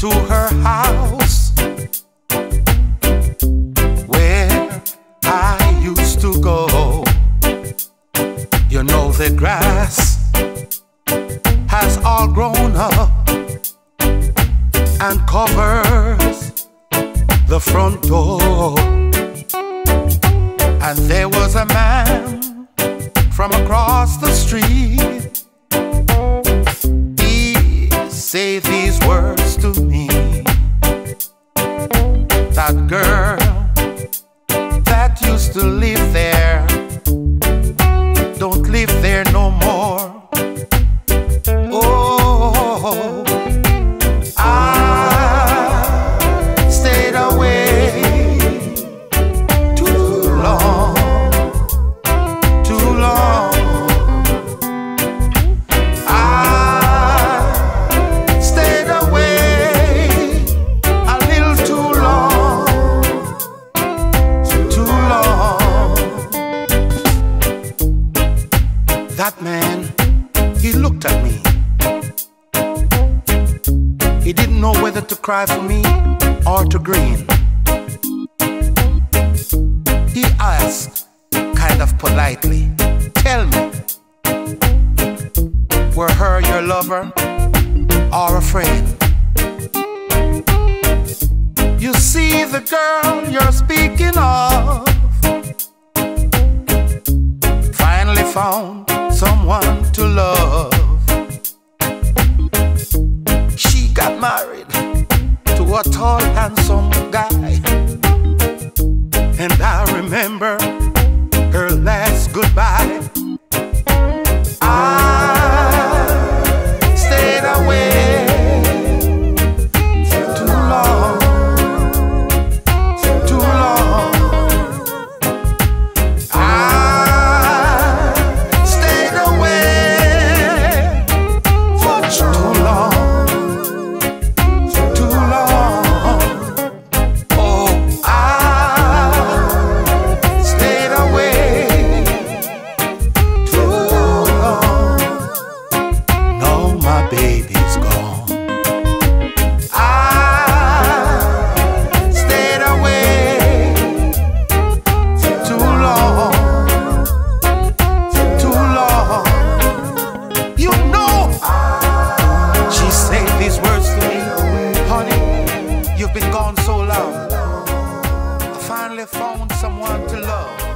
to her house where I used to go. You know the grass has all grown up and covers the front door. And there was a man from across the street. These words to me. That girl that used to live there know whether to cry for me or to grin. He asked, kind of politely, Tell me, were her your lover or a friend? You see, the girl you're speaking of finally found someone to love. Married to a tall, handsome guy. And I remember her last goodbye. So long. I finally found someone to love.